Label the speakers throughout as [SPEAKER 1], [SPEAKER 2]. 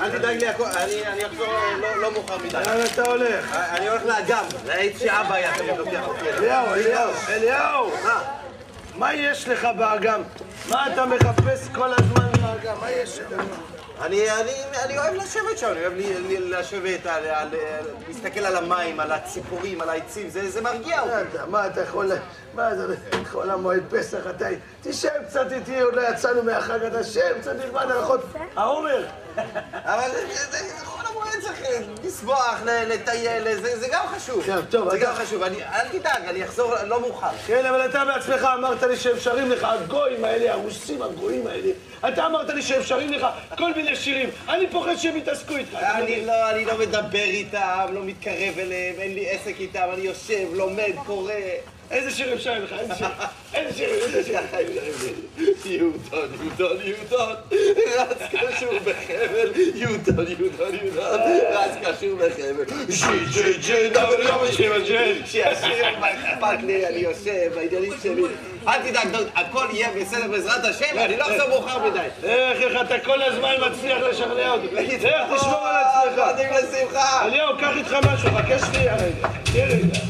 [SPEAKER 1] אל תדאג לי, אני אחזור לא- לא מאוחר מדי.
[SPEAKER 2] לאן אתה הולך?
[SPEAKER 1] אני הולך לאגם, לעץ שאבא היה תמיד לוקח אותי.
[SPEAKER 2] אליהו, אליהו, אליהו!
[SPEAKER 1] מה
[SPEAKER 2] יש לך באגם? מה אתה מחפש כל הזמן באגם? מה יש לך?
[SPEAKER 1] אני, אני, אני אוהב לשבת שם, אני אוהב לי, לי, לשבת, על, על, על, להסתכל על המים, על הציפורים, על העצים, זה, זה מרגיע אותי.
[SPEAKER 2] מה אתה, מה אתה יכול, מה זה, חול המועד פסח, אתה, תשב קצת איתי, עוד לא יצאנו מהחג, אתה שב קצת נלמד הלכות העומר.
[SPEAKER 1] אבל זה- זה- זה חול המועד צריך לשמוח, ל- לטייל, זה, זה גם חשוב.
[SPEAKER 2] טוב, טוב,
[SPEAKER 1] זה גם חשוב, אל תדאג, אני אחזור לא מאוחר.
[SPEAKER 2] כן, אבל אתה בעצמך אמרת לי שהם שרים לך, הגויים האלה, הרוסים הגויים האלה. אתה אמרת לי שהם שרים לך כל מיני שירים. אני פוחד שהם יתעסקו איתך.
[SPEAKER 1] אני? לא, אני לא מדבר איתם, לא מתקרב אליהם, אין לי עסק איתם, אני יושב, לומד, קורא.
[SPEAKER 2] איזה שירים שרים לך? איזה שירים? איזה שירים? איזה שירים?
[SPEAKER 1] יהודון, יהודון, יהודון, רץ קשור בחבל, יהודון, יהודון, יהודון, רץ קשור בחבל. ג'י ג'י ג'י דבר יום שיבה ג'י. שהשיר אכפת לי, אני יושב, העניינים שלי. אל תדאג, דוד, הכל יהיה בסדר בעזרת השם, אני לא אחזור מאוחר מדי.
[SPEAKER 2] איך, איך אתה כל הזמן מצליח לשכנע אותי? איך תשמור על עצמך?
[SPEAKER 1] מתאים לשמחה.
[SPEAKER 2] אליהו, קח איתך משהו, חכה שנייה רגע. תהיה רגע.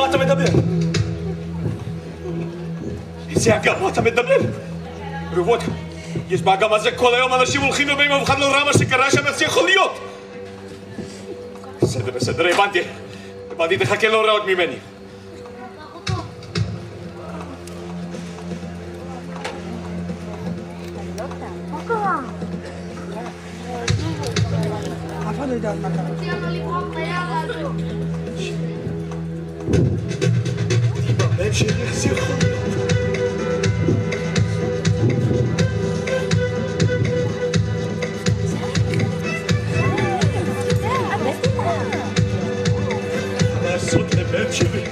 [SPEAKER 3] מה אתה מדבר? איזה אגם, מה אתה מדבר? רבות, יש באגם הזה כל היום אנשים הולכים ובאים, אף אחד לא ראה מה שקרה שם, איך זה יכול להיות? בסדר, בסדר, הבנתי. הבנתי, תחכה לא רעות ממני. הבן שלי, איך זה יכול להיות? לעשות לבן שלי?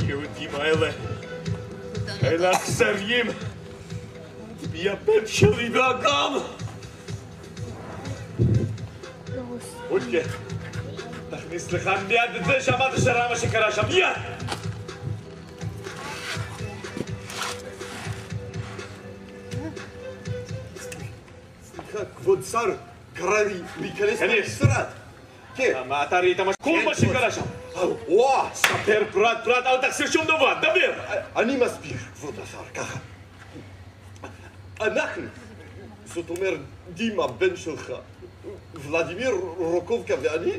[SPEAKER 3] היהודים האלה, אלה אכזריים, מי הבן שלי באגם? אולקה, תכניס לך מיד את זה שאמרת שראה מה שקרה שם, מיד!
[SPEAKER 1] כבוד שר, קרא לי להיכנס
[SPEAKER 3] כנס.
[SPEAKER 1] למשרד. כן.
[SPEAKER 3] מה אתה ראית מה כל מה שקרה שם?
[SPEAKER 1] וואו,
[SPEAKER 3] ספר פרט פרט, אל תחסיר שום דבר, דבר!
[SPEAKER 1] אני מסביר, כבוד השר, ככה. אנחנו, זאת אומרת, דימה, בן שלך, ולדימיר רוקובקה ואני,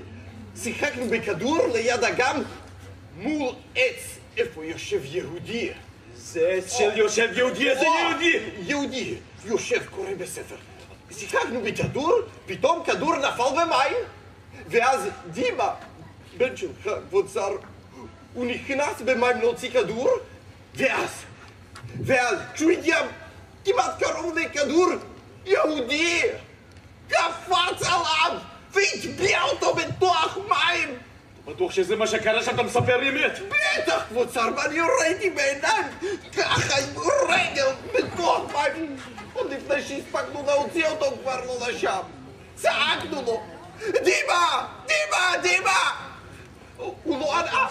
[SPEAKER 1] שיחקנו בכדור ליד אגם מול עץ, איפה יושב יהודי.
[SPEAKER 3] זה עץ של יושב יהודי, איזה יהודי?
[SPEAKER 1] יהודי, יושב, קורא בספר. שיחקנו בכדור, פתאום כדור נפל במים, ואז דימה, בן שלך, כבוד שר, הוא נכנס במים להוציא כדור, ואז, ואז, כשהוא הגיע כמעט קרוב לכדור, יהודי קפץ עליו והטביע אותו בתוך מים.
[SPEAKER 3] בטוח שזה מה שקרה שאתה מספר אמת.
[SPEAKER 1] בטח, כבוד ואני ראיתי בעיניים ככה עם רגל בתוך מים. עוד לפני שהספקנו להוציא אותו כבר לא לשם. צעקנו לו, דימה! דימה! דימה! הוא לא ענה.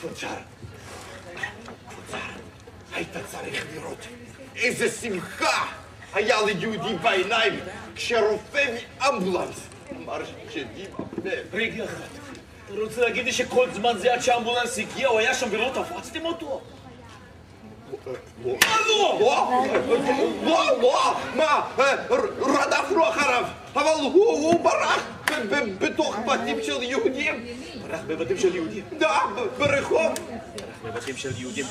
[SPEAKER 1] כבוד שר, כבוד שר, היית צריך לראות איזה שמחה היה ליהודי בעיניים כשרופא מאמבולנס אמר שדימה מת.
[SPEAKER 3] רגע אחד, אתה רוצה להגיד לי שכל זמן זה עד שהאמבולנס הגיע, הוא היה שם ולא תפסתם אותו?
[SPEAKER 1] לא, לא, מה, אה, רדפנו אחריו, אבל הוא הוא ברח בתוך בתים של יהודים,
[SPEAKER 3] ברח בבתים של יהודים.
[SPEAKER 1] ב- ברחוב,
[SPEAKER 3] בבתים של יהודים.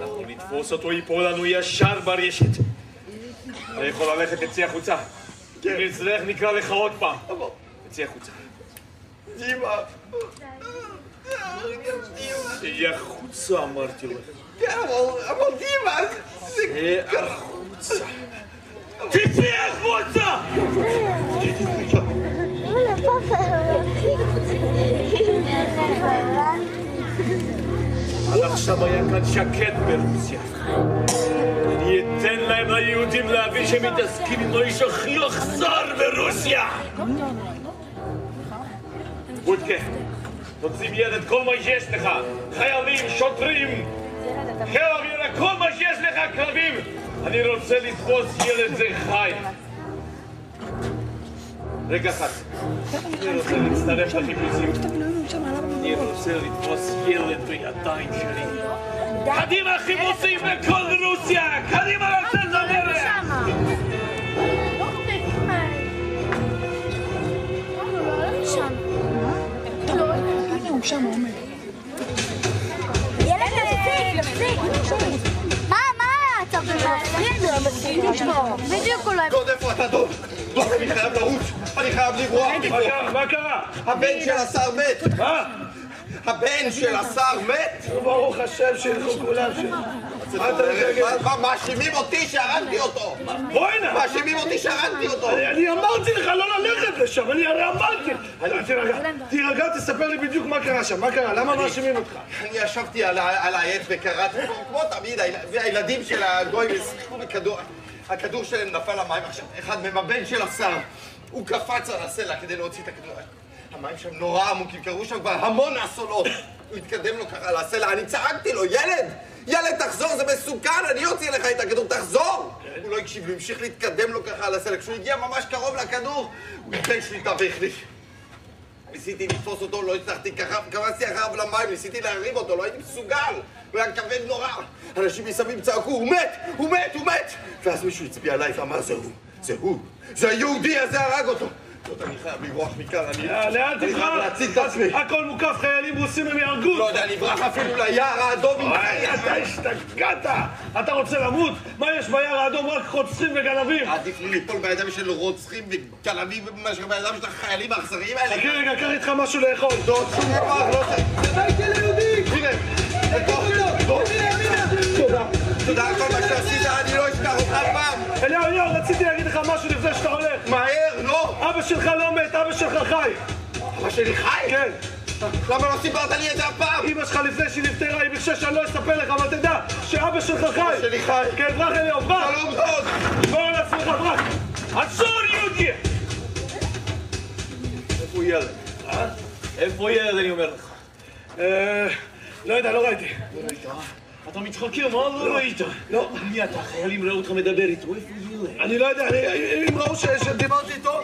[SPEAKER 3] אנחנו נתפוס אותו, ייפול לנו ישר ברשת. אתה יכול ללכת, תצא החוצה. אם נצטרך, נקרא לך עוד פעם. תצא החוצה.
[SPEAKER 1] דימה,
[SPEAKER 3] תהיה החוצה, אמרתי לך.
[SPEAKER 1] כן, אבל דימה, זה
[SPEAKER 3] תצא החוצה. תצא החוצה! עד עכשיו היה כאן שקט ברוסיה. אני אתן להם ליהודים להבין שהם מתעסקים עם האיש הכי אכזר ברוסיה! בודקה, תוציא מיד את כל מה שיש לך, חיילים, שוטרים, חיל אוויר, כל מה שיש לך, כלבים! אני רוצה לתפוס ילד זה חי. רגע אחד, אני רוצה להצטרף לחיפושים. אני רוצה לתפוס ילד בידיים שלי. קדימה חיפושים בכל רוסיה! קדימה לצאת לדרך!
[SPEAKER 4] ילד יפסיק, יפסיק. מה, מה? צריך להפריד בדיוק אולי.
[SPEAKER 1] דוד, איפה אתה דוד? אני חייב לרוץ, אני חייב לברוח
[SPEAKER 2] מה
[SPEAKER 1] מפה.
[SPEAKER 2] מה קרה?
[SPEAKER 1] הבן של השר מת,
[SPEAKER 2] מה?
[SPEAKER 1] הבן של השר מת.
[SPEAKER 2] ברוך השם שילכו כולם ש...
[SPEAKER 1] מאשימים אותי שהרגתי אותו.
[SPEAKER 2] בואי הנה!
[SPEAKER 1] מאשימים אותי שהרגתי אותו.
[SPEAKER 2] אני אמרתי לך לא ללכת לשם, אני הרי אמרתי! תירגע, תירגע, תספר לי בדיוק מה קרה שם, מה קרה? למה מאשימים אותך?
[SPEAKER 1] אני ישבתי על העץ וקראתי, כמו תמיד, היל- והילדים של הגויים שיחקו בכדור, הכדור שלהם נפל למים. עכשיו, אחד מהם, הבן של השר, הוא קפץ על הסלע כדי להוציא את הכדור. המים שם נורא עמוקים, קרו שם כבר המון אסונות. הוא התקדם לו ככה על הסלע, אני צעקתי לו, ילד! ילד, תחזור, זה מסוכן, אני אוציא לך את הכדור, תחזור! הוא לא הקשיב לי, המשיך להתקדם לו ככה על הסלע. כשהוא הגיע ממש קרוב לכדור, הוא איבד שליטה והחליט. ניסיתי לתפוס אותו, לא הצלחתי, ככה, קפצתי אחריו למים, ניסיתי להרים אותו, לא הייתי מסוגל. הוא היה כבד נורא. אנשים מסביב צעקו, הוא מת! הוא מת! הוא מת! ואז מישהו הצביע עליי ואמר, זה הוא, זה הוא, זה היהודי הזה הרג אותו. אני חייב לברוח מכאן, אני...
[SPEAKER 2] אה,
[SPEAKER 1] אני חייב להציל את עצמי.
[SPEAKER 2] הכל מוקף חיילים רוסים הם יהרגו!
[SPEAKER 1] לא יודע, אני אברח אפילו ליער האדום עם
[SPEAKER 2] וואי, אתה השתגעת! אתה רוצה למות? מה יש ביער האדום? רק רוצחים וגנבים!
[SPEAKER 1] עדיף לי ליפול בידיים של רוצחים וגנבים מאשר בידיים של החיילים האכזריים האלה.
[SPEAKER 2] חכה רגע, קח איתך משהו לאכול!
[SPEAKER 1] לא,
[SPEAKER 2] חי!
[SPEAKER 1] אבא שלי חי?
[SPEAKER 2] כן!
[SPEAKER 1] למה לא סיפרת לי את זה אף פעם?
[SPEAKER 2] אמא שלך לפני שהיא נפטרה, היא ביקשה שאני לא אספר לך, אבל תדע שאבא שלך חי!
[SPEAKER 1] שלי חי.
[SPEAKER 2] כן, ברח אליהו, ברח!
[SPEAKER 1] שלום דוד.
[SPEAKER 2] שמור על עצמך, ברח!
[SPEAKER 3] עצור יהודי! איפה ילד? אה? איפה ילד, אני אומר לך?
[SPEAKER 2] אה... לא יודע, לא ראיתי.
[SPEAKER 3] אתה מתחכם, מה לא ראית?
[SPEAKER 2] לא.
[SPEAKER 3] מי אתה? חיילים ראו אותך מדבר איתו, איפה ילד?
[SPEAKER 2] אני לא יודע, אם ראו ש- שדיברתי איתו,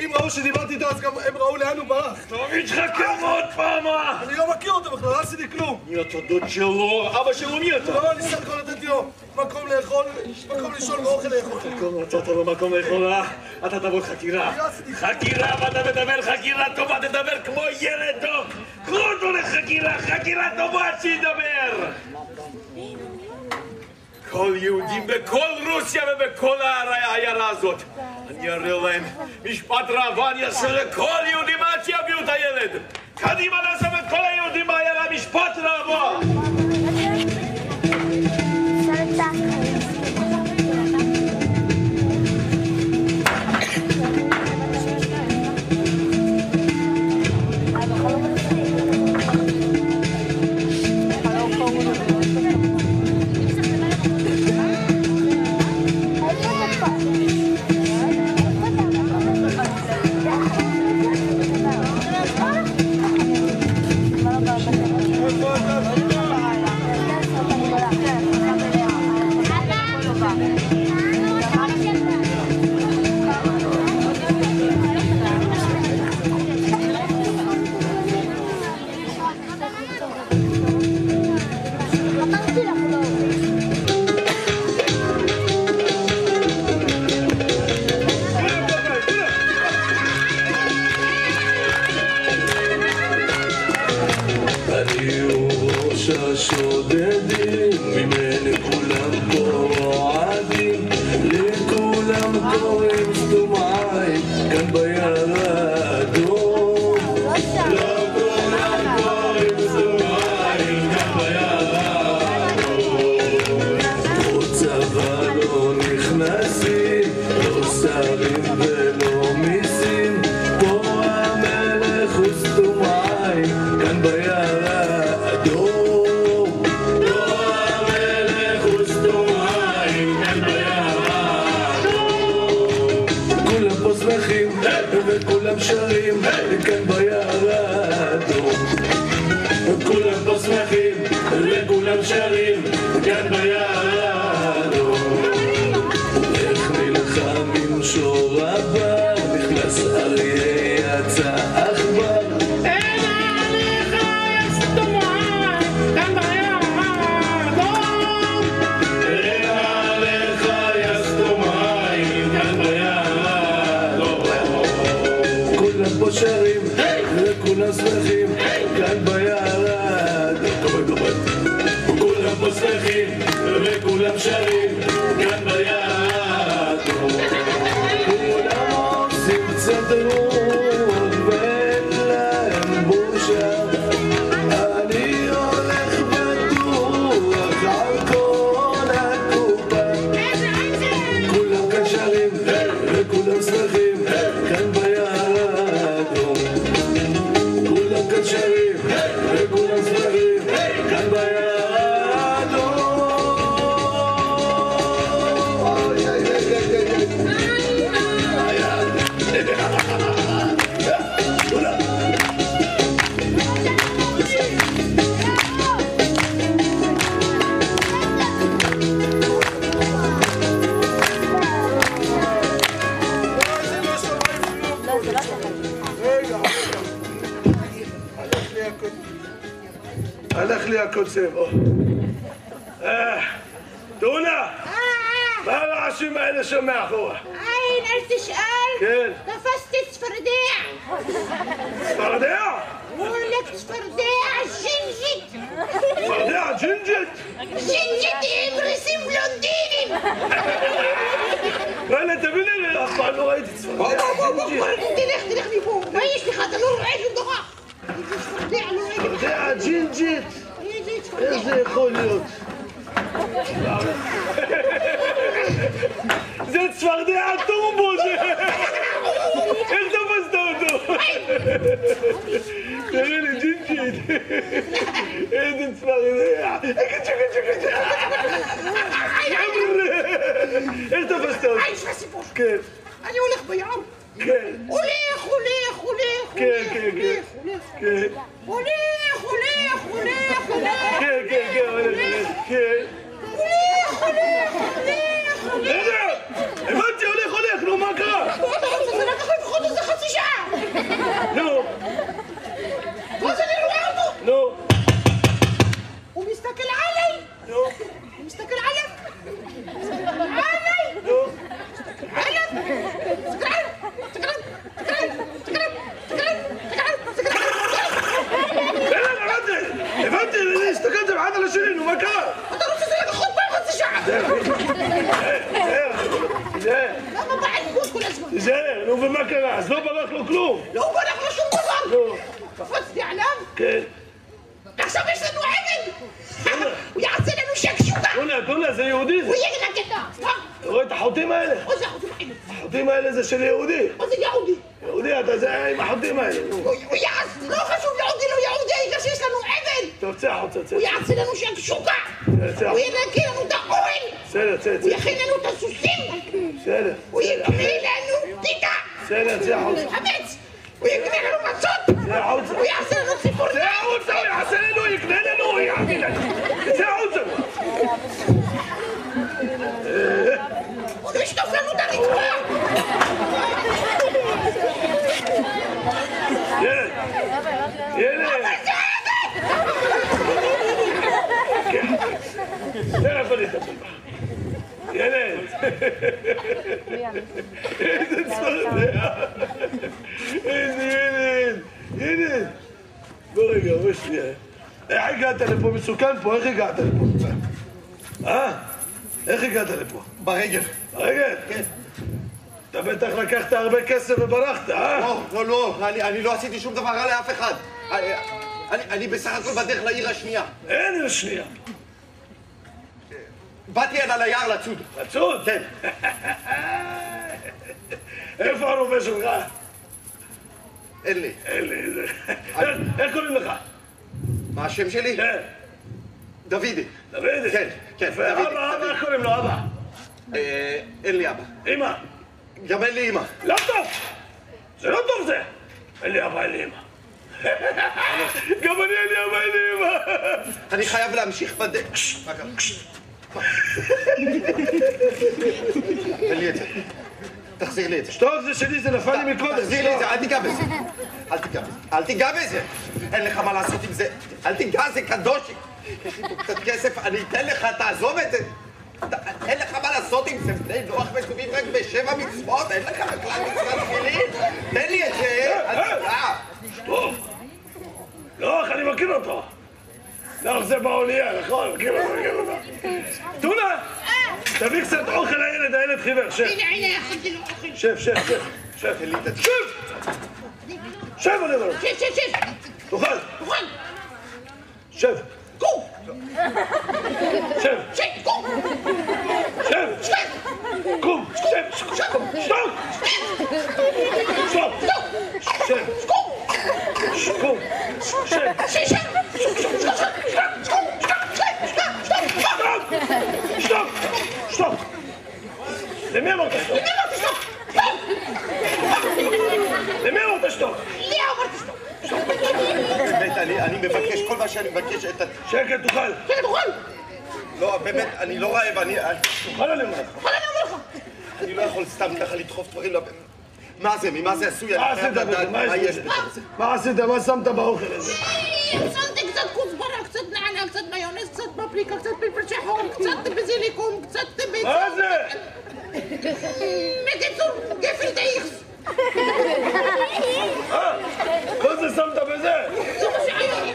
[SPEAKER 2] אם ראו שדיברתי איתו, אז גם הם ראו לאן הוא ברח.
[SPEAKER 3] אתה מתחכם עוד פעם! אה?
[SPEAKER 2] אני לא מכיר אותו בכלל, לא עשיתי כלום.
[SPEAKER 3] מי אתה דוד שלו? אבא שלו מי אתה?
[SPEAKER 2] לא, אני סך הכל נתתי לו מקום לאכול, מקום לישון ואוכל לאכול.
[SPEAKER 3] מקום מצאת לו מקום לאכול, אה? אתה תבוא חקירה. חקירה, ואתה מדבר חקירה טובה, תדבר כמו ילד טוב. קחו אותו לחקירה, חקירה טובה שידבר! כל יהודים בכל רוסיה ובכל העיירה הזאת. אני אראה להם משפט ראווה, אני אעשה לכל יהודים עד שיביאו את הילד. קדימה נעזוב את כל היהודים בעיירה, משפט ראווה!
[SPEAKER 5] سيف
[SPEAKER 2] آه
[SPEAKER 5] دونا ما
[SPEAKER 2] العشي
[SPEAKER 5] ما أنا شمع خوه
[SPEAKER 2] اين قلت
[SPEAKER 5] شقال كين قفزت تفرديع
[SPEAKER 2] تفرديع ولك تفرديع جنجد تفرديع جنجد جنجد ابرسم بلونديني
[SPEAKER 5] أنا تبين لي أصلا لغايه تفرديع جنجد تلخ تلخ فوق ما يشتي خاطر نور
[SPEAKER 2] عيد field.
[SPEAKER 5] איזה צפרדע!
[SPEAKER 2] איזה ילד! ילד! בוא רגע, בוא שנייה. איך הגעת לפה? מסוכן פה, איך הגעת לפה? אה? איך הגעת לפה?
[SPEAKER 1] ברגל.
[SPEAKER 2] ברגל?
[SPEAKER 1] כן.
[SPEAKER 2] אתה בטח לא לקחת הרבה כסף וברחת, אה?
[SPEAKER 1] לא, לא, לא, אני, אני לא עשיתי שום דבר רע לאף אחד. אני, אני בסך הכל בדרך לעיר השנייה.
[SPEAKER 2] אין עיר שנייה.
[SPEAKER 1] באתי הנה ליער לצוד.
[SPEAKER 2] לצוד?
[SPEAKER 1] כן.
[SPEAKER 2] איפה הרובה שלך?
[SPEAKER 1] אין לי.
[SPEAKER 2] אין לי. איך קוראים לך?
[SPEAKER 1] מה השם שלי?
[SPEAKER 2] כן.
[SPEAKER 1] דוידי.
[SPEAKER 2] דוידי?
[SPEAKER 1] כן, כן, דוידי,
[SPEAKER 2] אבא, אבא. איך קוראים לו, אבא?
[SPEAKER 1] אה, אין לי אבא.
[SPEAKER 2] אמא.
[SPEAKER 1] גם אין לי אמא.
[SPEAKER 2] לא טוב! זה לא טוב זה! אין לי אבא, אין לי אמא. גם אני אין לי אבא, אין לי אמא.
[SPEAKER 1] אני חייב להמשיך בדרך. תן לי את זה. תחזיר לי את זה.
[SPEAKER 2] שתוק, זה שלי, זה נפל לי מקודם.
[SPEAKER 1] תחזיר לי את זה, אל תיגע בזה. אל תיגע בזה. אל תיגע בזה. אין לך מה לעשות עם זה. אל תיגע, זה קדוש. יש לי פה קצת כסף, אני אתן לך, תעזוב את זה. אין לך מה לעשות עם זה, בני נוח מצווים רק בשבע מצוות, אין לך בכלל מצוות תפילין. תן לי את זה, אל תיגע.
[SPEAKER 2] טוב. נוח, אני מכיר אותו. נוח זה באונייה, נכון? מכיר אותו. טונה! תביא קצת אוכל לילד, הילד חיוור, שב.
[SPEAKER 5] הנה, הנה, הכנתי לו אוכל.
[SPEAKER 2] שב, שב, שב. שב. שב! שב, אני אומר.
[SPEAKER 5] שב, שב, שב.
[SPEAKER 2] תאכל.
[SPEAKER 5] תאכל.
[SPEAKER 2] שב.
[SPEAKER 5] קום.
[SPEAKER 2] שב.
[SPEAKER 5] שב, קום.
[SPEAKER 2] שב. קום. שב. שתוק. שתוק. שב. קום. שב.
[SPEAKER 5] שב, שב.
[SPEAKER 2] שתוק. שתוק. למי אמרת שתוק? למי אמרת שתוק?
[SPEAKER 5] לי אמרתי שתוק.
[SPEAKER 1] באמת, אני מבקש, כל מה שאני מבקש, את ה...
[SPEAKER 2] שקט, תאכל.
[SPEAKER 5] שב, תאכל.
[SPEAKER 1] לא, באמת, אני לא רעב, אני...
[SPEAKER 2] תאכל אני אומר לך.
[SPEAKER 5] תאכל, אני אומר לך.
[SPEAKER 1] אני לא יכול סתם ככה לדחוף דברים לב... מה זה? ממה זה עשוי?
[SPEAKER 2] מה עשית בזה? מה
[SPEAKER 1] מה
[SPEAKER 2] יש בזה? מה עשית? מה שמת באוכל הזה?
[SPEAKER 5] שמתי קצת כוסברה, קצת נענה, קצת מיונז, קצת פפריקה, קצת פלפל שחור, קצת בזיליקום, קצת ביצה.
[SPEAKER 2] מה זה?
[SPEAKER 5] בקיצור, גפל דייכס.
[SPEAKER 2] אה? כל זה שמת בזה?
[SPEAKER 5] זה מה שהיה.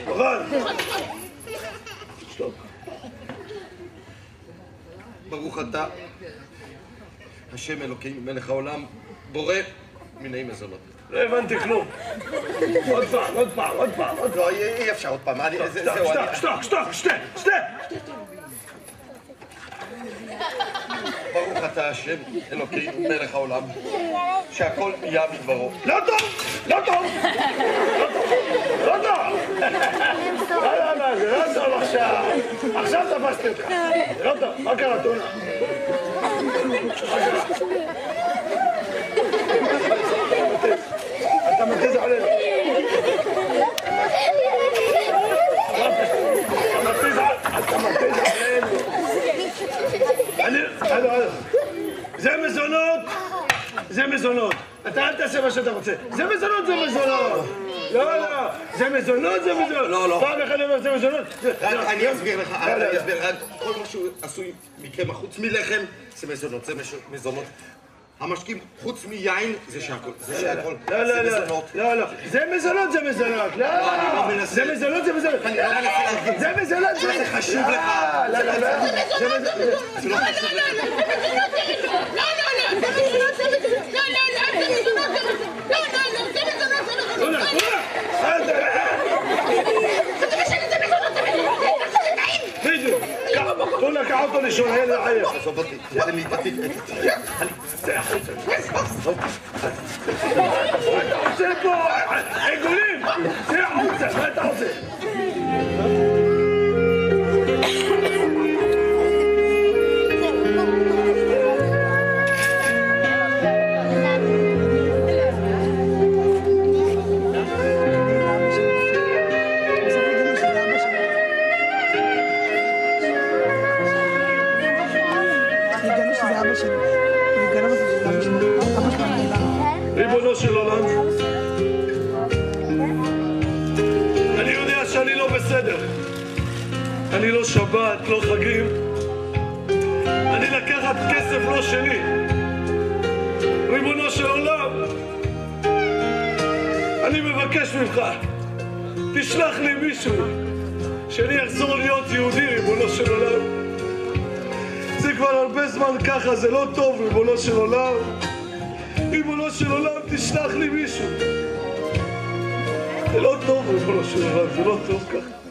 [SPEAKER 1] ברוך אתה, השם אלוקים מלך העולם, בורא מיני מזונות.
[SPEAKER 2] לא הבנתי כלום. עוד פעם, עוד פעם, עוד פעם.
[SPEAKER 1] לא, אי אפשר עוד פעם,
[SPEAKER 2] שתוק, שתוק. שתוק, שתוק, שתה, שתה.
[SPEAKER 1] ברוך אתה השם אלוקים מלך העולם, שהכל נהיה מדברו.
[SPEAKER 2] לא טוב, לא טוב. לא טוב, לא טוב. לא, לא, לא, זה לא טוב עכשיו. עכשיו תפסתי אותך. לא טוב. מה קרה, טונה? אתה זה מזונות, זה מזונות. אתה אל תעשה מה שאתה רוצה. זה מזונות, זה מזונות. לא, לא, זה מזונות, זה מזונות.
[SPEAKER 1] לא, לא.
[SPEAKER 2] פעם אחת אומר זה מזונות. זה-
[SPEAKER 1] אני אסביר לך,
[SPEAKER 2] לא, לא,
[SPEAKER 1] אני
[SPEAKER 2] לא.
[SPEAKER 1] אסביר לך, כל מה שהוא עשוי מקמח חוץ מלחם, זה מזונות, זה מזונות. המשקים חוץ מיין, זה שהכל, זה שהכל,
[SPEAKER 2] לא, לא,
[SPEAKER 1] זה
[SPEAKER 2] לא,
[SPEAKER 1] מזונות.
[SPEAKER 2] לא, לא, זה מזונות, זה מזונות, לא,
[SPEAKER 1] לא.
[SPEAKER 2] זה מזונות, זה מזונות,
[SPEAKER 1] אני לא מנסה להגיד.
[SPEAKER 2] זה מזונות, זה
[SPEAKER 1] זה חשוב לך.
[SPEAKER 2] לא, לא, לא,
[SPEAKER 1] זה לא חשוב לך.
[SPEAKER 5] לא, לא, לא, זה מזונות, זה מזונות. לא, לא, לא, זה מזונות, זה מזונות. לא, לא, לא, זה מזונות, זה מזונות. לא, לא, לא, זה מזונות, זה מזונות.
[SPEAKER 2] טונה,
[SPEAKER 5] לא, לא,
[SPEAKER 2] טונה, אל ת-
[SPEAKER 5] זה משנה, זה מזונות, זה מזונות. זה ככה זה טעים.
[SPEAKER 2] בדיוק, קח- טונה, קח אותו לישון, הילד עייף. שבת, לא חגים. אני לקחת כסף לא שלי. ריבונו של עולם, אני מבקש ממך, תשלח לי מישהו
[SPEAKER 6] שאני אחזור להיות יהודי, ריבונו של עולם. זה כבר הרבה זמן ככה, זה לא טוב, ריבונו של עולם. ריבונו של עולם, תשלח לי מישהו. זה לא טוב, ריבונו של עולם, זה לא טוב ככה.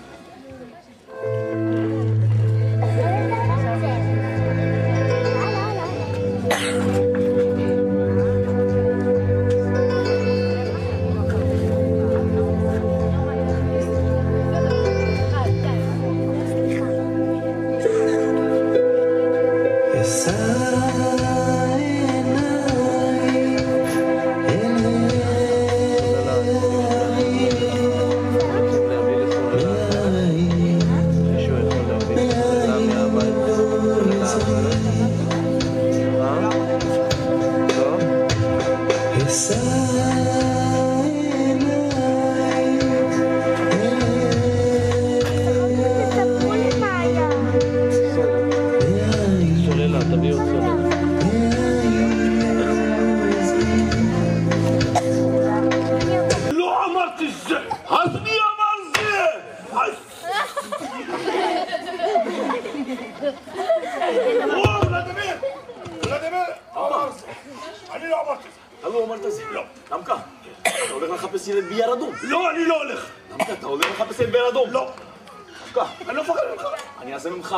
[SPEAKER 2] שמים לך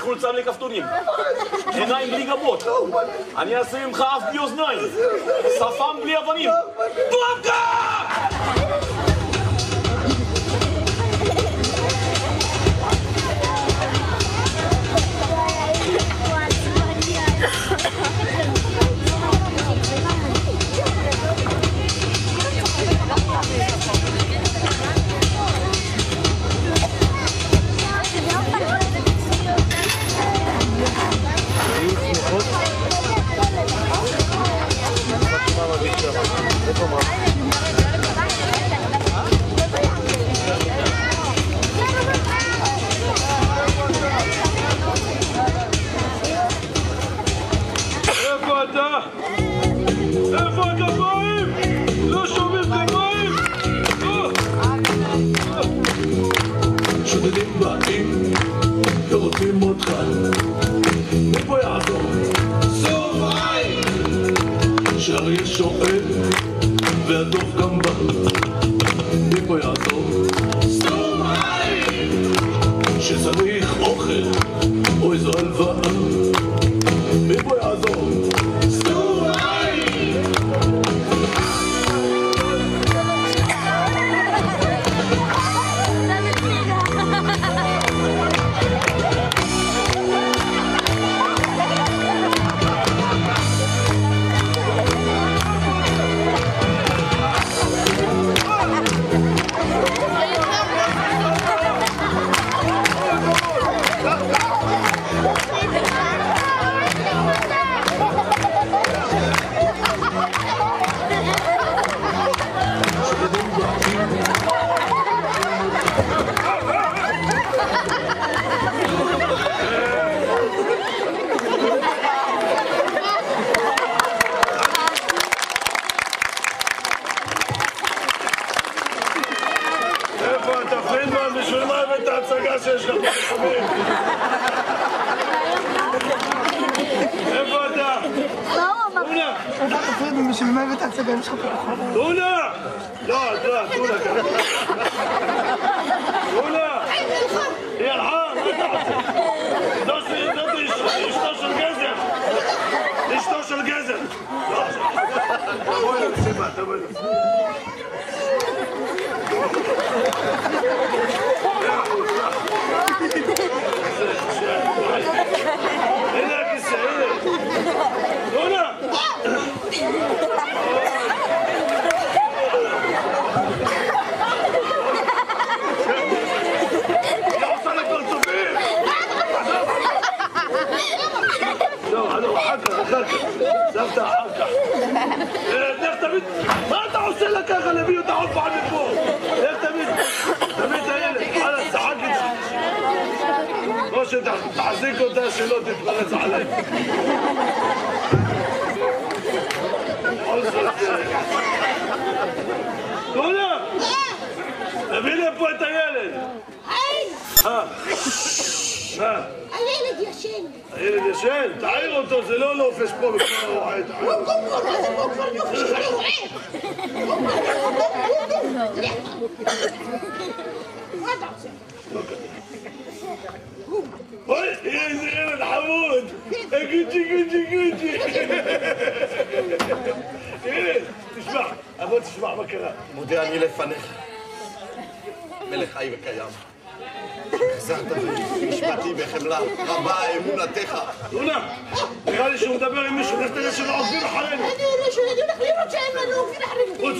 [SPEAKER 2] חולצה בלי כפתורים, עיניים בלי גבות, אני אעשה ממך אף בלי אוזניים, שפם בלי אבנים.
[SPEAKER 5] בומבה!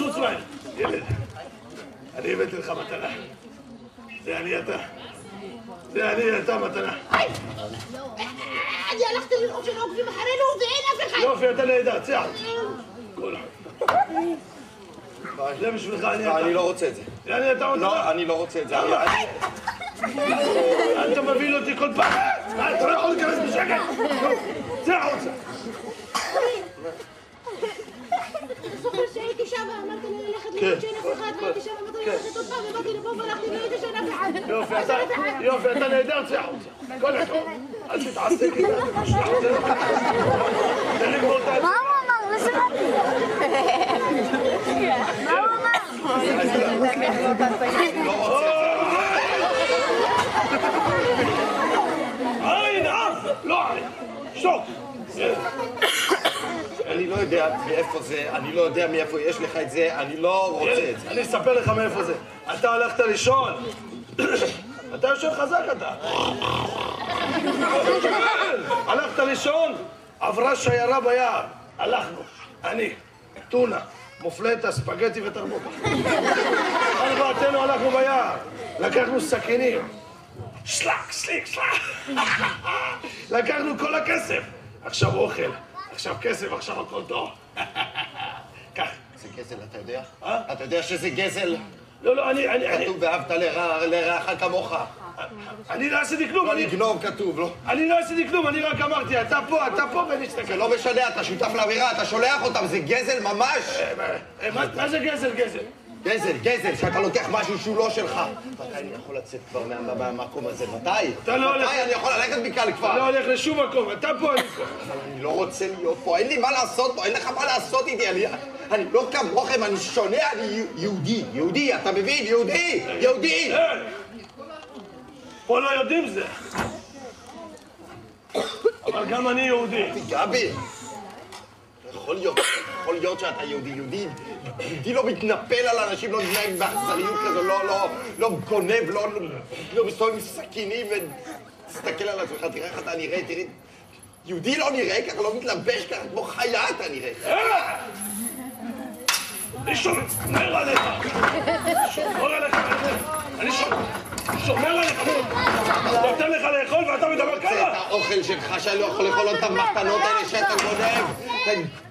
[SPEAKER 2] חוץ מהם. ילד, אני הבאתי לך מתנה. זה אני אתה. זה אני אתה מתנה.
[SPEAKER 5] אני הלכתי לראות שלא עוקבים אחרינו ואין אף אחד.
[SPEAKER 2] יופי, אתה נהדר, צא. כל זה בשבילך, אני
[SPEAKER 1] לא, אני
[SPEAKER 2] אתה.
[SPEAKER 1] לא רוצה את זה.
[SPEAKER 2] אני אתה מתנה.
[SPEAKER 1] לא, אני לא רוצה את זה. אני- אני-
[SPEAKER 2] אתה מביא אותי כל פעם. מה, אתה לא יכול להיכנס בשקט. צא החוצה.
[SPEAKER 5] שהייתי שם, אמרת לי ללכת לראות שאין אף אחד, והייתי שם, אמרת לי ללכת עוד פעם, ובאתי לפה והלכתי ולא
[SPEAKER 1] אני לא יודע מאיפה זה, אני לא יודע מאיפה יש לך את זה, אני לא רוצה את זה.
[SPEAKER 2] אני אספר לך מאיפה זה. אתה הלכת לישון. אתה יושב חזק אתה. הלכת לישון, עברה שיירה ביער. הלכנו. אני, טונה, מופלטה, ספגטי ותרבות. ארבעתנו הלכנו ביער. לקחנו סכינים. שלק, סליק, שלק. לקחנו כל הכסף. עכשיו אוכל, עכשיו כסף, עכשיו הכל טוב. קח.
[SPEAKER 1] זה גזל, אתה יודע?
[SPEAKER 2] אה?
[SPEAKER 1] אתה יודע שזה גזל?
[SPEAKER 2] לא, לא, אני, אני,
[SPEAKER 1] כתוב ואהבת לרע- לרעך כמוך.
[SPEAKER 2] אני לא עשיתי כלום,
[SPEAKER 1] לא
[SPEAKER 2] אני,
[SPEAKER 1] לגנוב כתוב, לא?
[SPEAKER 2] אני לא עשיתי כלום, אני רק אמרתי, אתה פה, אתה פה, ונסתכל.
[SPEAKER 1] זה לא משנה, אתה שותף לעבירה, אתה שולח אותם, זה גזל ממש.
[SPEAKER 2] אה, מה זה גזל, גזל?
[SPEAKER 1] גזל, גזל, שאתה לוקח משהו שהוא לא שלך. מתי אני יכול לצאת כבר מה- מה- מהמקום הזה? מתי?
[SPEAKER 2] אתה לא הולך-
[SPEAKER 1] מתי אני יכול ללכת מכאן
[SPEAKER 2] לא
[SPEAKER 1] כבר?
[SPEAKER 2] הולך לשום מקום, אתה פה, אני פה.
[SPEAKER 1] אבל אני לא רוצה להיות פה, אין לי מה לעשות פה, אין לך מה לעשות איתי, אני, אני לא כמוכם, אני שונה, אני יהו- יהודי, יהודי, אתה מבין? יהודי, יהודי!
[SPEAKER 2] אה, פה לא יודעים זה. אבל גם אני יהודי.
[SPEAKER 1] גבי, יכול להיות, יכול להיות שאתה יהודי, יהודי, יהודי לא מתנפל על אנשים, לא מתנהג באכזריות כזו, לא, לא, לא גונב, לא, לא, מסתובב עם סכינים ותסתכל על עצמך, תראה איך אתה נראה, תראה, יהודי לא נראה ככה, לא מתלבש ככה, כמו חיה אתה נראה.
[SPEAKER 2] אה! אני שומר עליך. שומר עליך. אני שומר- שומר עליך. נותן לך לאכול ואתה מדבר
[SPEAKER 1] זה את
[SPEAKER 2] ככה?
[SPEAKER 1] האוכל שלך שאני לא יכול לאכול את המתנות האלה שאתה גונב.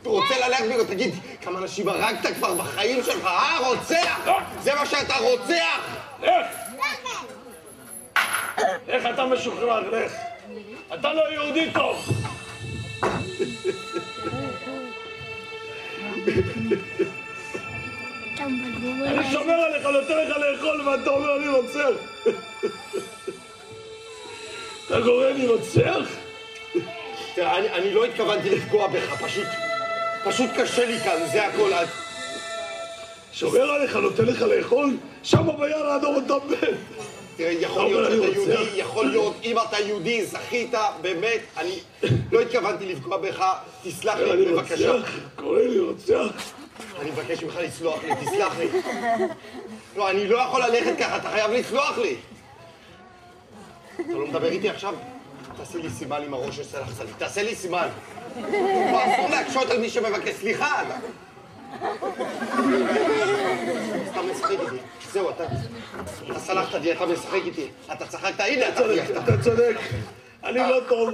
[SPEAKER 1] אתה רוצה ללכת תגיד, כמה אנשים הרגת כבר בחיים שלך, אה? רוצח! זה מה שאתה רוצח!
[SPEAKER 2] לך. לך אתה משוחרר, לך. אתה לא יהודי טוב. אני שומר עליך, נותן לך לאכול ואתה אומר אני רוצח. אתה קורא לי רוצח?
[SPEAKER 1] תראה, אני, אני לא התכוונתי לפגוע בך, פשוט, פשוט קשה לי כאן, זה הכל.
[SPEAKER 2] שומר עליך, נותן לך לאכול? שם ביער האדום אתה מת.
[SPEAKER 1] תראה, יכול להיות
[SPEAKER 2] אני
[SPEAKER 1] שאתה. יהודי, יכול להיות, אם אתה יהודי, זכית, באמת, אני לא התכוונתי לפגוע בך, תסלח
[SPEAKER 2] אני
[SPEAKER 1] לי, בבקשה.
[SPEAKER 2] רוצח, קורא לי רוצח.
[SPEAKER 1] אני מבקש ממך לסלוח לי, תסלח לי. לא, אני לא יכול ללכת ככה, אתה חייב לסלוח לי. אתה לא מדבר איתי עכשיו? תעשה לי סימן עם הראש שסלחת לי, תעשה לי סימן. לא, אסור להקשות על מי שמבקש סליחה. אתה סתם משחק איתי. זהו, אתה... אתה סלחת לי, אתה משחק איתי. אתה צחקת, הנה, אתה
[SPEAKER 2] צודק. אתה צודק. אני לא טוב.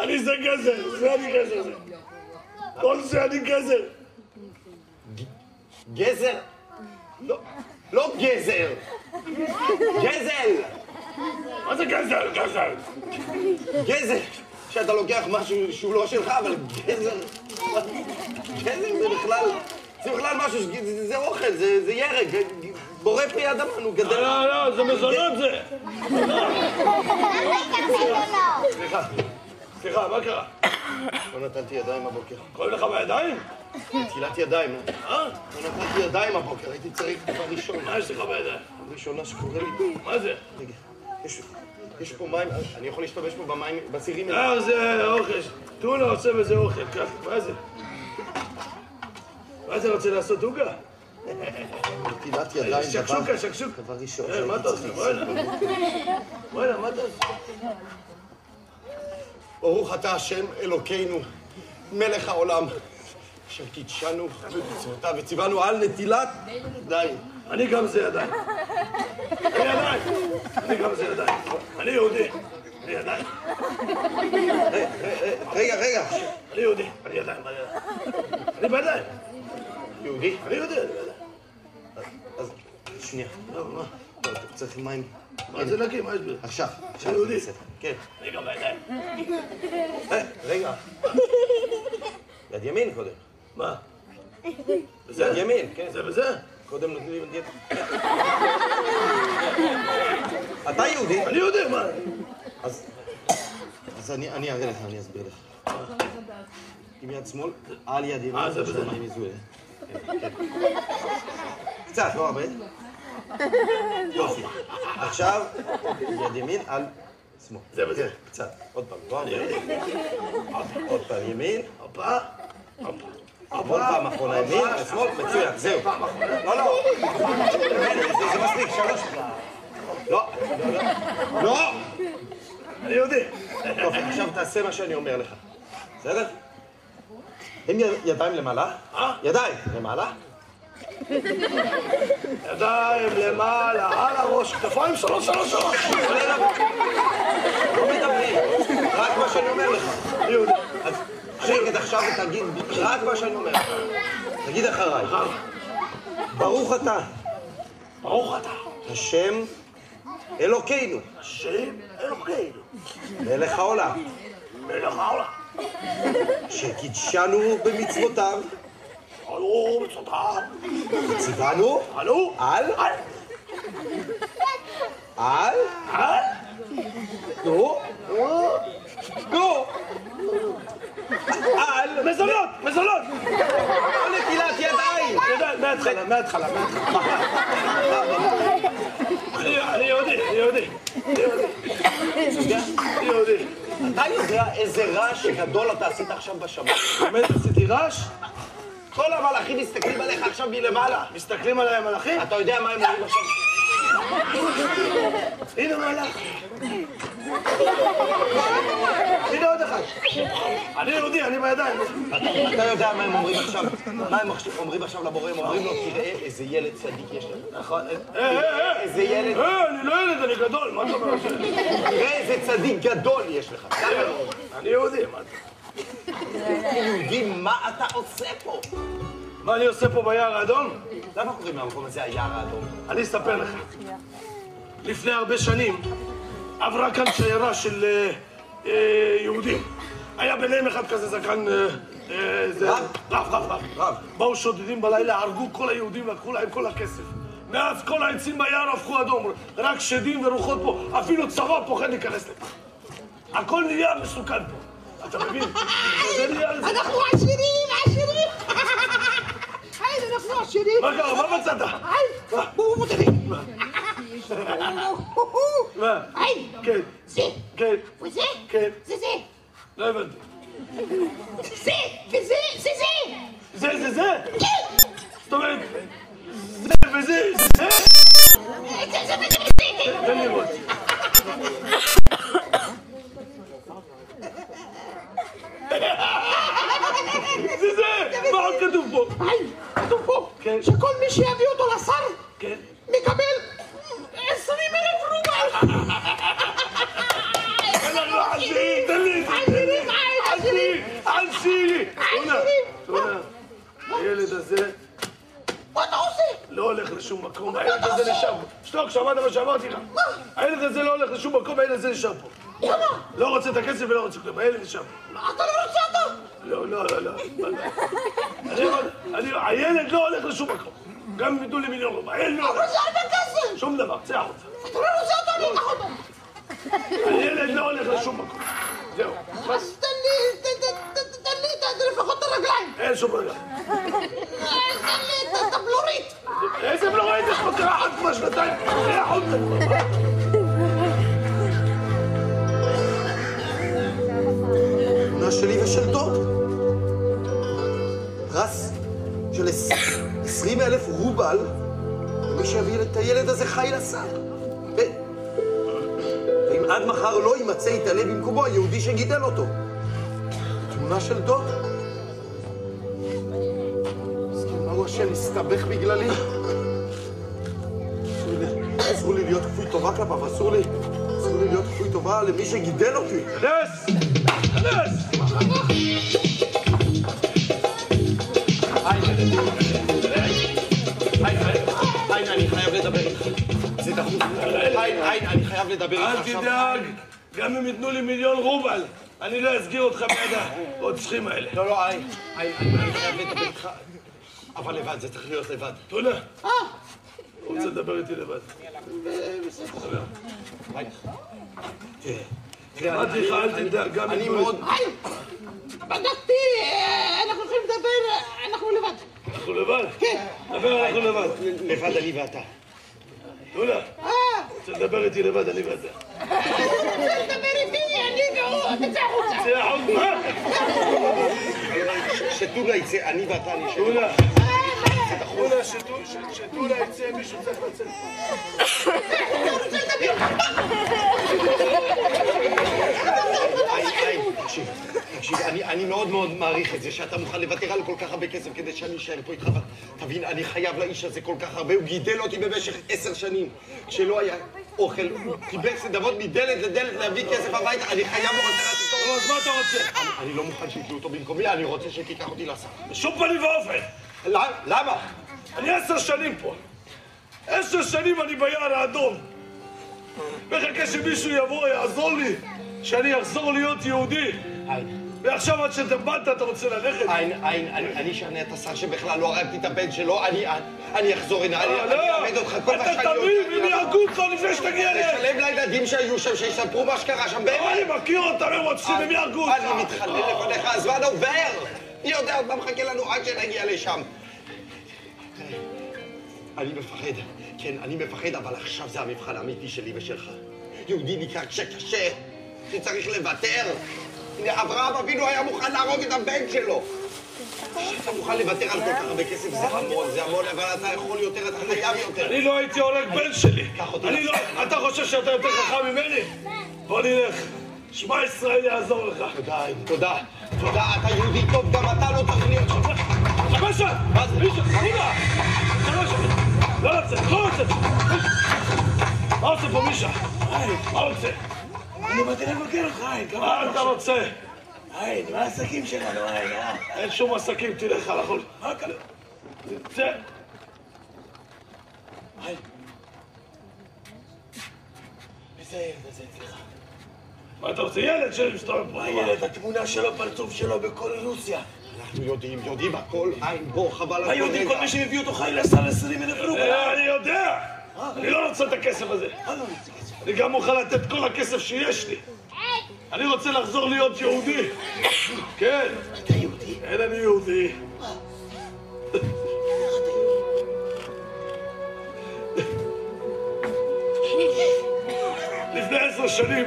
[SPEAKER 2] אני זה גזל, זה אני גזל. כל זה אני גזל.
[SPEAKER 1] גזר? לא, לא גזר. גזל!
[SPEAKER 2] מה זה גזל, גזל?
[SPEAKER 1] גזר! שאתה לוקח משהו שהוא לא שלך, אבל גזר... גזר זה בכלל... זה בכלל משהו, ש- זה, זה אוכל, זה, זה ירק. בורא פרי אדמה, נו, גדל.
[SPEAKER 2] לא, לא, זה מזונות זה. סליחה, סליחה, מה קרה?
[SPEAKER 1] לא נתתי ידיים הבוקר.
[SPEAKER 2] כואב לך בידיים?
[SPEAKER 1] נטילת ידיים, נו.
[SPEAKER 2] אה?
[SPEAKER 1] לא נתתי ידיים הבוקר, הייתי צריך דבר ראשון.
[SPEAKER 2] מה יש לך בידיים?
[SPEAKER 1] ראשונה שקורה לי.
[SPEAKER 2] מה זה?
[SPEAKER 1] רגע, יש- יש פה מים, אני יכול להשתמש פה במים, בסירים?
[SPEAKER 2] אה, זה אוכל. טונה עושה בזה אוכל, קח, מה זה? מה זה, רוצה לעשות עוגה?
[SPEAKER 1] נטילת ידיים,
[SPEAKER 2] שקשוקה,
[SPEAKER 1] דבר-
[SPEAKER 2] שקשוקה.
[SPEAKER 1] דבר ראשון.
[SPEAKER 2] אה, מה אתה עושה? וואלה, מה אתה עושה?
[SPEAKER 1] ברוך אתה השם אלוקינו, מלך העולם, אשר קידשנו במצוותיו וציוונו על נטילת ידיים.
[SPEAKER 2] אני גם זה ידיים. אני ידיים. אני גם זה ידיים. אני יהודי. אני ידיים.
[SPEAKER 1] רגע, רגע,
[SPEAKER 2] אני יהודי. אני ידיים. אני בידיים.
[SPEAKER 1] יהודי?
[SPEAKER 2] אני יהודי.
[SPEAKER 1] אז שנייה.
[SPEAKER 2] לא?
[SPEAKER 1] לא, אתה צריך מים.
[SPEAKER 2] מה זה נקי? מה יש בזה?
[SPEAKER 1] עכשיו, עכשיו.
[SPEAKER 2] יהודי.
[SPEAKER 1] כן.
[SPEAKER 2] גם בידיים.
[SPEAKER 1] אה, רגע. יד ימין קודם.
[SPEAKER 2] מה?
[SPEAKER 1] יד ימין, כן.
[SPEAKER 2] זה וזה?
[SPEAKER 1] קודם נותנים לי. אתה יהודי?
[SPEAKER 2] אני יהודי, מה?
[SPEAKER 1] אז אז אני אראה לך, אני אסביר לך. עם יד שמאל, על יד ימין,
[SPEAKER 2] אה, זה בסדר.
[SPEAKER 1] כן, כן. קצת, לא הרבה. יופי. עכשיו, יד ימין על שמאל.
[SPEAKER 2] זה וזה.
[SPEAKER 1] כן, קצת. עוד פעם, לא. עוד פעם ימין.
[SPEAKER 2] הופה.
[SPEAKER 1] עוד פעם אחרונה ימין, שמאל, מצוין, זהו. לא, לא. זה- מספיק, שלוש. לא, לא!
[SPEAKER 2] אני יהודי.
[SPEAKER 1] טוב, עכשיו תעשה מה שאני אומר לך. בסדר? י- ידיים למעלה?
[SPEAKER 2] אה?
[SPEAKER 1] ידיים למעלה?
[SPEAKER 2] ידיים למעלה, על הראש, כתפיים שלוש, שלוש, שלוש.
[SPEAKER 1] לא מדברים, רק מה שאני אומר לך. אז שקט עכשיו ותגיד רק מה שאני אומר לך. תגיד אחריי. ברוך אתה,
[SPEAKER 2] ברוך אתה.
[SPEAKER 1] השם אלוקינו,
[SPEAKER 2] השם אלוקינו.
[SPEAKER 1] מלך העולם,
[SPEAKER 2] מלך העולם.
[SPEAKER 1] שקידשנו במצוותיו,
[SPEAKER 2] עלו מצוותיו.
[SPEAKER 1] וציוונו
[SPEAKER 2] עלו.
[SPEAKER 1] על,
[SPEAKER 2] על.
[SPEAKER 1] על,
[SPEAKER 2] על.
[SPEAKER 1] נו, נו, על,
[SPEAKER 2] מזונות, מזונות.
[SPEAKER 1] לא נטילת ידיים.
[SPEAKER 2] מההתחלה, מההתחלה, מההתחלה. אני יהודי. אני יהודי. אני יהודי.
[SPEAKER 1] אתה יודע איזה רעש גדול אתה עשית עכשיו בשבת?
[SPEAKER 2] באמת עשיתי רעש?
[SPEAKER 1] כל המלאכים מסתכלים עליך עכשיו מלמעלה.
[SPEAKER 2] מסתכלים עליי המלאכים?
[SPEAKER 1] אתה יודע מה הם אומרים עכשיו?
[SPEAKER 2] הנה מלאך. הנה עוד אחד. אני יהודי, אני בידיים.
[SPEAKER 1] אתה יודע מה הם אומרים עכשיו? מה הם אומרים עכשיו לבורא? הם אומרים לו, תראה איזה ילד צדיק יש לך. נכון.
[SPEAKER 2] אה, אה, אה.
[SPEAKER 1] איזה ילד,
[SPEAKER 2] אה, אני לא ילד, אני גדול, מה אתה אומר?
[SPEAKER 1] תראה איזה צדיק גדול יש לך.
[SPEAKER 2] אני יהודי, מה אתה?
[SPEAKER 1] יהודי, מה אתה עושה פה?
[SPEAKER 2] מה אני עושה פה ביער האדום?
[SPEAKER 1] למה קוראים למקום הזה היער האדום?
[SPEAKER 2] אני אספר לך. לפני הרבה שנים עברה כאן שיירה של אה, אה, יהודים. היה ביניהם אחד כזה זקן... אה?
[SPEAKER 1] רב,
[SPEAKER 2] רב, רב. רב. באו שודדים בלילה, הרגו כל היהודים, לקחו להם כל הכסף. מאז כל העצים ביער הפכו אדום, רק שדים ורוחות פה, אפילו צבא פוחד להיכנס לפה. הכל נהיה מסוכן פה. אתה מבין? זה נהיה...
[SPEAKER 5] אנחנו עשירים, עשירים! היי, אנחנו עשירים!
[SPEAKER 2] מה קרה? מה מצאת?
[SPEAKER 5] היי, בואו מותרים!
[SPEAKER 2] מה?
[SPEAKER 5] היי,
[SPEAKER 2] כן,
[SPEAKER 5] זה,
[SPEAKER 2] כן,
[SPEAKER 5] וזה,
[SPEAKER 2] כן.
[SPEAKER 5] זה זה,
[SPEAKER 2] לא הבנתי.
[SPEAKER 5] זה, וזה, זה זה!
[SPEAKER 2] זה, זה, זה? זאת אומרת, זה זה?
[SPEAKER 5] זה!
[SPEAKER 2] מה עוד כתוב פה?
[SPEAKER 5] היי, כתוב פה
[SPEAKER 2] כן.
[SPEAKER 5] שכל מי שיביא אותו לשר
[SPEAKER 2] כן.
[SPEAKER 5] מקבל עשרים אלף רובל!
[SPEAKER 2] אנחנו עשירים, תן לי את זה.
[SPEAKER 5] עשירים, עשירים!
[SPEAKER 2] עשירי, עשירי. טונה, טונה. הילד הזה
[SPEAKER 5] מה אתה עושה?
[SPEAKER 2] לא הולך לשום מקום, הילד הזה נשאר פה. שתוק, שמעת מה שאמרתי לך? הילד הזה לא הולך לשום מקום, הילד הזה נשאר פה.
[SPEAKER 5] למה?
[SPEAKER 2] לא רוצה את הכסף ולא רוצה כלום, הילד פה.
[SPEAKER 5] אתה לא רוצה אותו?
[SPEAKER 2] לא, לא, לא, לא. אני אומר, אני- הילד לא הולך לשום מקום. גם אם ייתנו לי מיליון רובל. אין לי
[SPEAKER 5] אבל זה הרבה כסף!
[SPEAKER 2] שום דבר, צא החוצה.
[SPEAKER 5] אתה לא רוצה אותו, אני אקח אותו.
[SPEAKER 2] הילד לא הולך לשום מקום. זהו.
[SPEAKER 5] אז תן לי, תן לי לפחות את הרגליים.
[SPEAKER 2] אין שום רגע.
[SPEAKER 5] אה, תן לי את- הבלורית.
[SPEAKER 2] איזה בלורית יש פה קרחת כבר שנתיים? צא החוצה
[SPEAKER 1] תמונה שלי ושל דוד. פרס של 20 אלף רובל למי שיביא את הילד הזה חי לסל. ו- ואם עד מחר לא יימצא יתעלה במקומו היהודי שגידל אותו. תמונה של כן, מהו השם מסתבך בגללי? אסור לי- אסור לי להיות כפוי טובה כלפיו, אסור לי, כפוי טובה למי שגידל אותי.
[SPEAKER 2] נס! נס!
[SPEAKER 1] היי, אני חייב לדבר איתך. זה דחוף. היי, היי, אני חייב לדבר איתך
[SPEAKER 2] אל. תדאג, גם אם ייתנו לי מיליון רובל, אני לא אסגיר אותך ביד הרוצחים האלה.
[SPEAKER 1] לא, לא, היי, היי, אני אני חייב לדבר איתך. אבל לבד, זה צריך להיות לבד.
[SPEAKER 2] תונה. הוא רוצה לדבר איתי לבד.
[SPEAKER 1] היי. תראה,
[SPEAKER 2] אמרתי לך, אל תדאג, גם
[SPEAKER 1] אני מאוד...
[SPEAKER 5] בדקתי, אנחנו יכולים לדבר, אנחנו לבד.
[SPEAKER 2] אנחנו לבד? כן. דבר, אנחנו לבד.
[SPEAKER 1] לבד אני ואתה.
[SPEAKER 2] תונה,
[SPEAKER 5] אה,
[SPEAKER 2] רוצה לדבר איתי לבד, אני ואתה.
[SPEAKER 5] רוצה לדבר איתי, אני והוא, תצא החוצה.
[SPEAKER 2] צא החוצה.
[SPEAKER 1] שטונה יצא, אני ואתה, אני
[SPEAKER 2] יצא, מישהו צריך לצאת.
[SPEAKER 1] תקשיב, תקשיב, אני, אני מאוד מאוד מעריך את זה שאתה מוכן לוותר על כל כך הרבה כסף כדי שאני אשאר פה איתך, אבל תבין, אני חייב לאיש הזה כל כך הרבה, הוא גידל אותי במשך עשר שנים. כשלא היה אוכל, הוא קיבץ נדבות מדלת לדלת להביא כסף הביתה, אני חייב איתו.
[SPEAKER 2] נו, אז מה אתה רוצה?
[SPEAKER 1] אני, לא מוכן שיתלו אותו במקומי, אני רוצה שתיקח אותי לסף.
[SPEAKER 2] בשום פנים ואופן.
[SPEAKER 1] למה?
[SPEAKER 2] אני עשר שנים פה. עשר שנים אני ביער האדום. מחכה שמישהו יבוא, יעזור לי, שאני אחזור להיות יהודי. ועכשיו עד שטבלת אתה רוצה ללכת?
[SPEAKER 1] עין, עין, אני, אשכנע את השר שבכלל לא הרגתי את הבן שלו, אני, אחזור הנה, אני,
[SPEAKER 2] אה,
[SPEAKER 1] אני
[SPEAKER 2] לא,
[SPEAKER 1] אלמד אותך כל מה
[SPEAKER 2] אתה
[SPEAKER 1] שאני
[SPEAKER 2] תמיד, הם
[SPEAKER 1] יודע.
[SPEAKER 2] יהרגו אותך לפני שתגיע אליהם.
[SPEAKER 1] לשלם לילדים שהיו שם, שיספרו מה שקרה שם, באמת.
[SPEAKER 2] אני מכיר אותם, הם רוצחים, הם יהרגו אותך.
[SPEAKER 1] אני מתחנן לפניך, הזמן עובר! מי יודע עוד מה מחכה לנו עד שנגיע לשם? אני מפחד, כן, אני מפחד, אבל עכשיו זה המבחן האמיתי שלי ושלך. יהודי נקרא כשקשה, שצריך לוותר. אברהם אבינו היה מוכן להרוג את הבן שלו. שאתה מוכן לוותר על כל כך הרבה כסף, זה המון, זה המון, אבל אתה יכול יותר, אתה חייב יותר.
[SPEAKER 2] אני לא הייתי הורג בן שלי. לא... אתה חושב שאתה יותר חכם ממני? בוא נלך. שמע ישראל יעזור לך.
[SPEAKER 1] תודה, תודה, תודה, אתה יהודי טוב, גם אתה לא צריך להיות שם.
[SPEAKER 2] חמשה!
[SPEAKER 1] מה זה?
[SPEAKER 2] מישהו, חמודה! חמשה! לא לצאת, לא לצאת! מה עושה פה מישה? מה רוצה?
[SPEAKER 7] אני באתי לבקר אותך, היי, כמה...
[SPEAKER 2] מה אתה רוצה?
[SPEAKER 7] היי, מה העסקים שלנו, היי?
[SPEAKER 2] אין שום עסקים, תלך על החול.
[SPEAKER 7] מה כאן?
[SPEAKER 2] צא.
[SPEAKER 7] היי. איזה ילד הזה אצלך?
[SPEAKER 2] מה אתה רוצה? ילד שלי מסתובב פה.
[SPEAKER 7] הילד, התמונה שלו, פרצוף שלו בכל רוסיה.
[SPEAKER 1] אנחנו יודעים, יודעים הכל, עין בוא, חבל על
[SPEAKER 7] מה
[SPEAKER 1] כל
[SPEAKER 7] יודעים. כל מי שמביא אותו חי לסל 20 אלף רובל?
[SPEAKER 2] אני יודע! אני לא רוצה את הכסף הזה.
[SPEAKER 7] מה לא?
[SPEAKER 2] אני גם מוכן לתת כל הכסף שיש לי. אני רוצה לחזור להיות יהודי. כן.
[SPEAKER 7] אתה יהודי?
[SPEAKER 2] כן, אני יהודי. לפני עשר שנים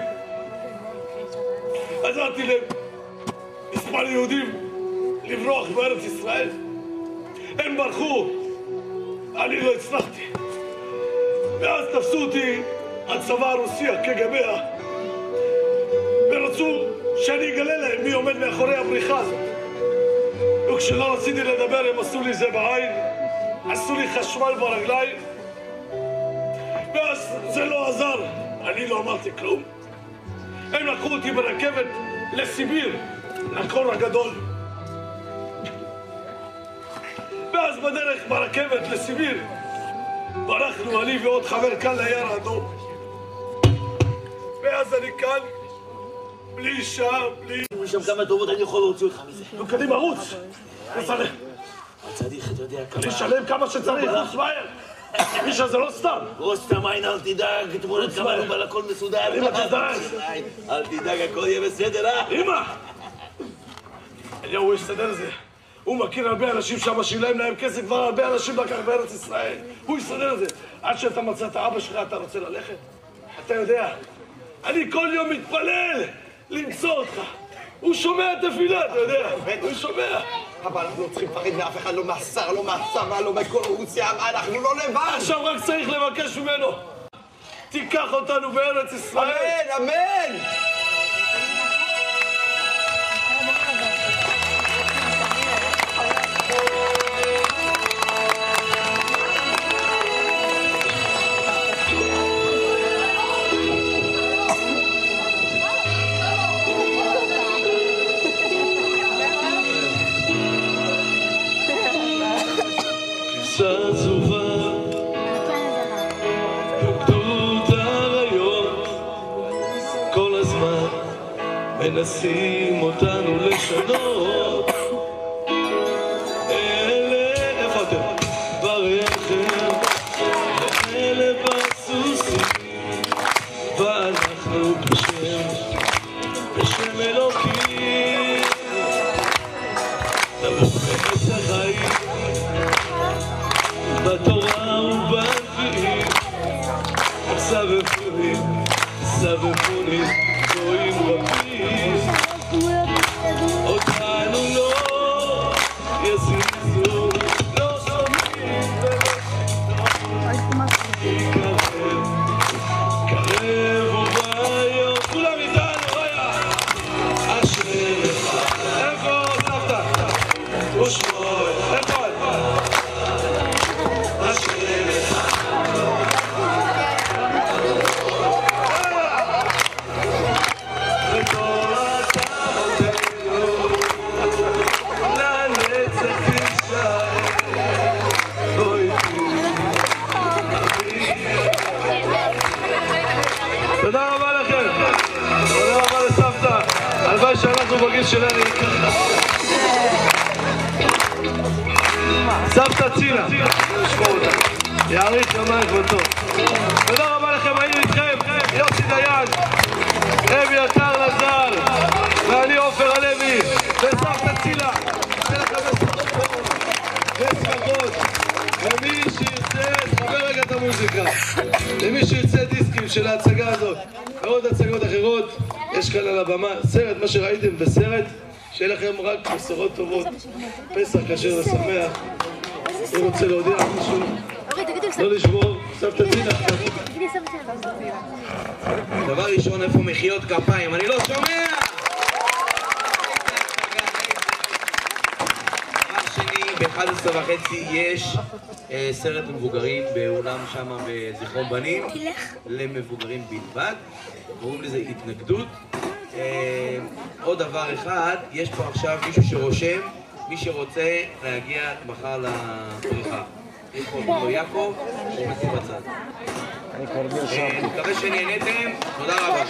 [SPEAKER 2] עזרתי למספר יהודים לברוח בארץ ישראל. הם ברחו, אני לא הצלחתי. ואז תפסו אותי הצבא הרוסי, הקג"ב, ורצו שאני אגלה להם מי עומד מאחורי הבריחה הזאת. וכשלא רציתי לדבר הם עשו לי זה בעין, עשו לי חשמל ברגליים, ואז זה לא עזר, אני לא אמרתי כלום. הם לקחו אותי ברכבת לסיביר, לקור הגדול. ואז בדרך ברכבת לסיביר ברחנו אני ועוד חבר כאן ליער האדום. ואז אני כאן, בלי אישה, בלי...
[SPEAKER 7] יש שם כמה טובות, אני יכול להוציא אותך מזה.
[SPEAKER 2] נו, קדימה, רוץ! רוץ.
[SPEAKER 3] צריך, אתה יודע, כמה...
[SPEAKER 1] לשלם כמה שצריך, חוץ מהר. מישה זה לא סתם.
[SPEAKER 3] רוסטם עין, אל תדאג, תמונת קבלנו בל הכל מסודר.
[SPEAKER 1] אמא, תדאג.
[SPEAKER 3] אל תדאג, הכל יהיה בסדר, אה?
[SPEAKER 1] אמא! אליהו, הוא יסתדר זה. הוא מכיר הרבה אנשים שם, שילם להם כסף, כבר הרבה אנשים לקח בארץ ישראל. הוא יסתדר את זה. עד שאתה מצאת אבא שלך, אתה רוצה ללכת? אתה יודע, אני כל יום מתפלל למצוא אותך. הוא שומע תפילה, אתה יודע, הוא שומע.
[SPEAKER 6] אבל אנחנו לא צריכים לפחד מאף אחד, לא מהשר, לא מהצבא, לא מכל רוסיה, אנחנו לא לבד!
[SPEAKER 1] עכשיו רק צריך לבקש ממנו. תיקח אותנו בארץ ישראל.
[SPEAKER 6] אמן, אמן!
[SPEAKER 2] מנסים אותנו לשנות בגיל שלנו. סבתא אותה, יאריך ימייך וטוב. תודה רבה לכם, היינו איתכם, יוסי דיין, אביתר לזר, ואני עופר הלוי, וסבתא צילה. למי שירצה, תחבר רגע את המוזיקה. למי שירצה דיסקים של ההצגה הזאת, ועוד הצגות אחרות, יש כאן על הבמה סרט, מה שראיתם בסרט, שיהיה לכם רק בשורות טובות. פסח כשר ושמח. אני רוצה להודיע על משהו, לא לשבור, סבתא צילה.
[SPEAKER 6] דבר ראשון, איפה מחיאות כפיים? אני לא שומע! דבר שני, ב-11 וחצי יש אה, סרט למבוגרים באולם שם בזיכרון בנים, למבוגרים בלבד, קוראים לזה התנגדות. אה, עוד דבר אחד, יש פה עכשיו מישהו שרושם, מי שרוצה להגיע מחר לפריחה. יש פה קוראים לו יעקב, הוא מסיר בצד. אה, מקווה שנהניתם, תודה רבה.